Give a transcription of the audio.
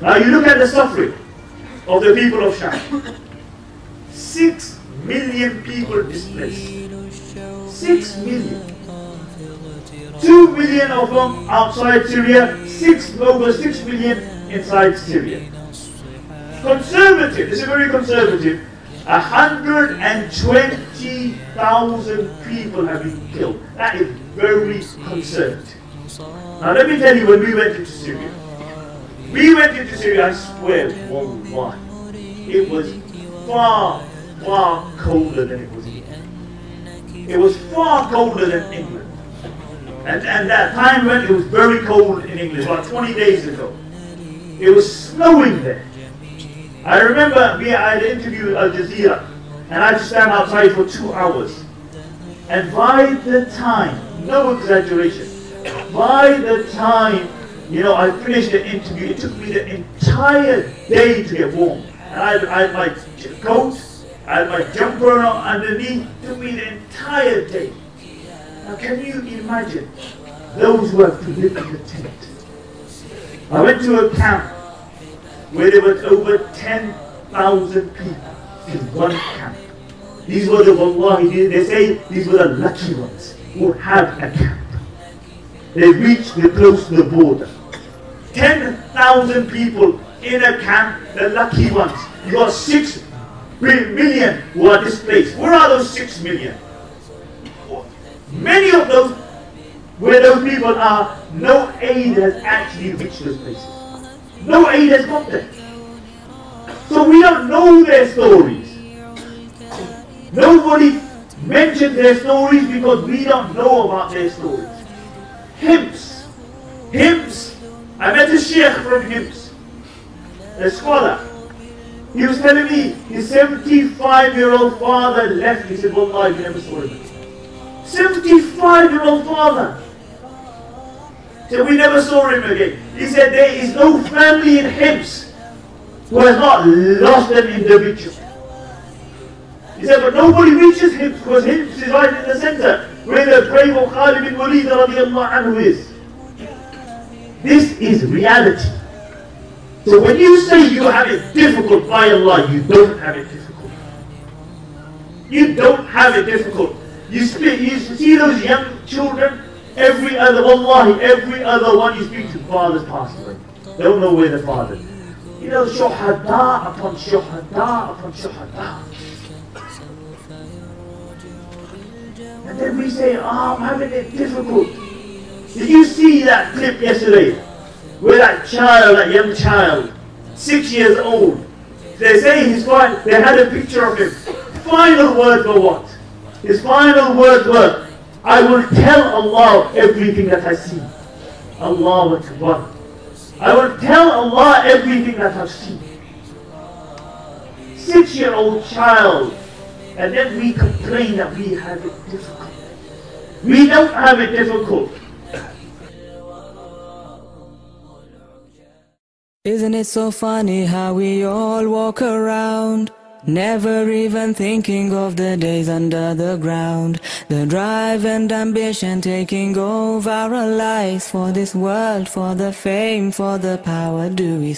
Now you look at the suffering of the people of Sham. Six million people displaced. Six million. Two million of them outside Syria, six over six million inside Syria. Conservative, this is very conservative. 120,000 people have been killed. That is very conservative. Now let me tell you when we went into Syria. We went into Syria, I swear, one. It was far, far colder than it was here. It was far colder than England. And, and that time when it was very cold in England, about 20 days ago. It was snowing there. I remember we had an interview at Al Jazeera, and I had stand outside for two hours. And by the time, no exaggeration, by the time you know I finished the interview, it took me the entire day to get warm. And I, I had my coat, I had my jumper underneath, it took me the entire day. Now can you imagine those who have to live in the tent? I went to a camp where there were over 10,000 people in one camp. These were the, wallahi, they say these were the lucky ones who had a camp. They reached the close to the border. 10,000 people in a camp, the lucky ones. You got 6 million who are displaced. Where are those 6 million? Many of those, where those people are, no aid has actually reached those places. No aid has got there. So we don't know their stories. Nobody mentioned their stories because we don't know about their stories. Hims. Hims. I met a sheikh from Hims, a scholar. He was telling me his 75 year old father left. He said, Wallahi, you never saw him. 75 year old father. So we never saw him again. He said there is no family in Hims who has not lost an individual. He said, but nobody reaches Hims because Hims is right in the center of Khalid bin Walid anhu is. This is reality. So when you say you have it difficult by Allah, you don't have it difficult. You don't have it difficult. You, speak, you see those young children Every other, wallahi, every other one you speak to, fathers passed away. They don't know where the father is. You know, shuhada upon shuhada upon shuhada. Then we say, oh, I'm having it difficult. Did you see that clip yesterday? Where that child, that young child, six years old, they say his final, they had a picture of him. Final words for what? His final words were, I will tell Allah everything that I see. Allah Akbar. I will tell Allah everything that I've seen. Six-year-old child. And then we complain that we have it difficult. We don't have it difficult. Isn't it so funny how we all walk around Never even thinking of the days under the ground The drive and ambition taking over our lives For this world, for the fame, for the power do we